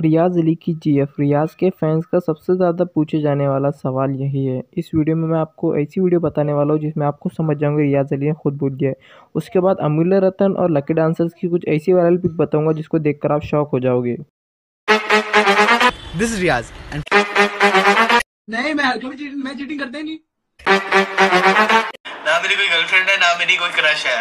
रियाज़ अली की जीएफ रियाज़ के फैंस का सबसे ज़्यादा पूछे जाने वाला सवाल यही है। इस वीडियो में मैं आपको ऐसी वीडियो बताने वाला हूँ जिसमें आपको समझ जाऊँगे रियाज़ अली ने खुद बोल दिया है। उसके बाद अमूल्य रतन और लकी डांसर्स की कुछ ऐसी वायरल पिक बताऊँगा जिसको देखकर आप शौक हो जाओगे। दिस रियाज नहीं मैं मैं चीटिंग करता नहीं। ना मेरी कोई गर्लफ्रेंड है ना मेरी कोई क्रश है।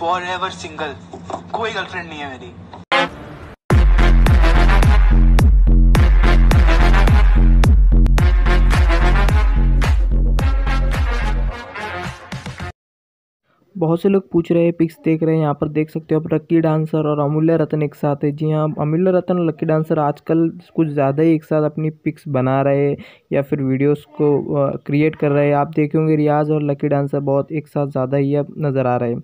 फॉर एवर सिंगल कोई गर्लफ्रेंड नहीं है मेरी। बहुत से लोग पूछ रहे हैं पिक्स देख रहे हैं, यहाँ पर देख सकते हो आप लक्की डांसर और अमूल्य रतन एक साथ है। जी हाँ अमूल्य रतन और लक्की डांसर आजकल कुछ ज़्यादा ही एक साथ अपनी पिक्स बना रहे हैं या फिर वीडियोस को क्रिएट कर रहे हैं। आप देखेंगे रियाज और लक्की डांसर बहुत एक साथ ज़्यादा ही अब नज़र आ रहे हैं।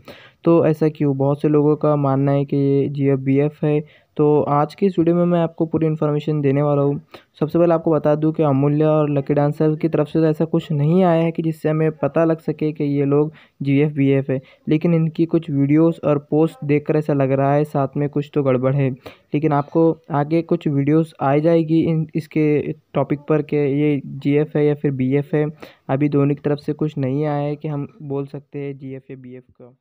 तो ऐसा क्यों? बहुत से लोगों का मानना है कि ये जी एफ़ बी एफ़ है। तो आज की इस वीडियो में मैं आपको पूरी इन्फॉर्मेशन देने वाला हूँ। सबसे पहले आपको बता दूँ कि अमूल्य और लकी डांसर की तरफ़ से तो ऐसा कुछ नहीं आया है कि जिससे हमें पता लग सके कि ये लोग जी एफ़ बी एफ़ है। लेकिन इनकी कुछ वीडियोस और पोस्ट देखकर ऐसा लग रहा है, साथ में कुछ तो गड़बड़ है। लेकिन आपको आगे कुछ वीडियोस आ जाएगी इन, इसके टॉपिक पर कि ये जी एफ़ है या फिर बी एफ़ है। अभी दोनों की तरफ़ से कुछ नहीं आया है कि हम बोल सकते हैं जी एफ़ या बी एफ़ का।